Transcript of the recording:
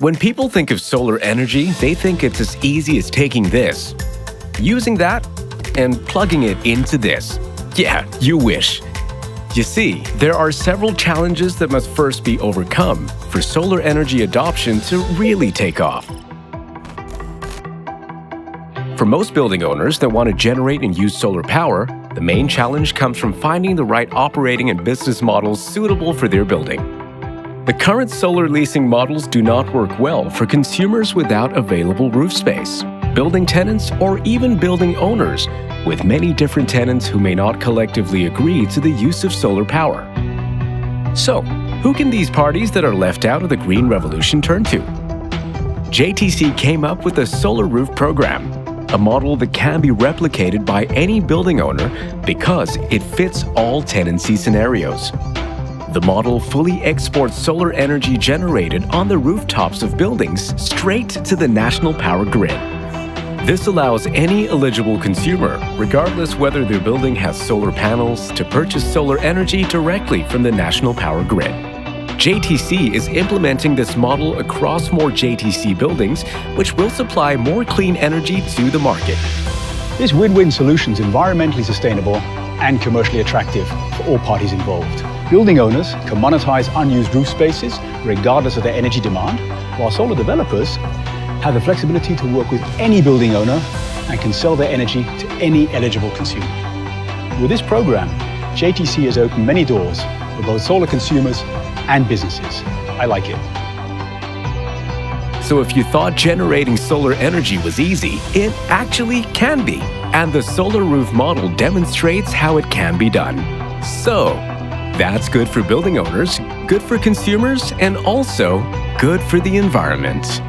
When people think of solar energy, they think it's as easy as taking this, using that, and plugging it into this. Yeah, you wish. You see, there are several challenges that must first be overcome for solar energy adoption to really take off. For most building owners that want to generate and use solar power, the main challenge comes from finding the right operating and business models suitable for their building. The current solar leasing models do not work well for consumers without available roof space, building tenants, or even building owners, with many different tenants who may not collectively agree to the use of solar power. So, who can these parties that are left out of the green revolution turn to? JTC came up with a SolarRoof program a model that can be replicated by any building owner because it fits all tenancy scenarios. The model fully exports solar energy generated on the rooftops of buildings straight to the national power grid. This allows any eligible consumer, regardless whether their building has solar panels, to purchase solar energy directly from the national power grid. JTC is implementing this model across more JTC buildings, which will supply more clean energy to the market. This win-win solution is environmentally sustainable and commercially attractive for all parties involved. Building owners can monetize unused roof spaces regardless of their energy demand, while solar developers have the flexibility to work with any building owner and can sell their energy to any eligible consumer. With this program, JTC has opened many doors for both solar consumers and businesses. I like it. So if you thought generating solar energy was easy, it actually can be. And the SolarRoof model demonstrates how it can be done. So, that's good for building owners, good for consumers, and also good for the environment.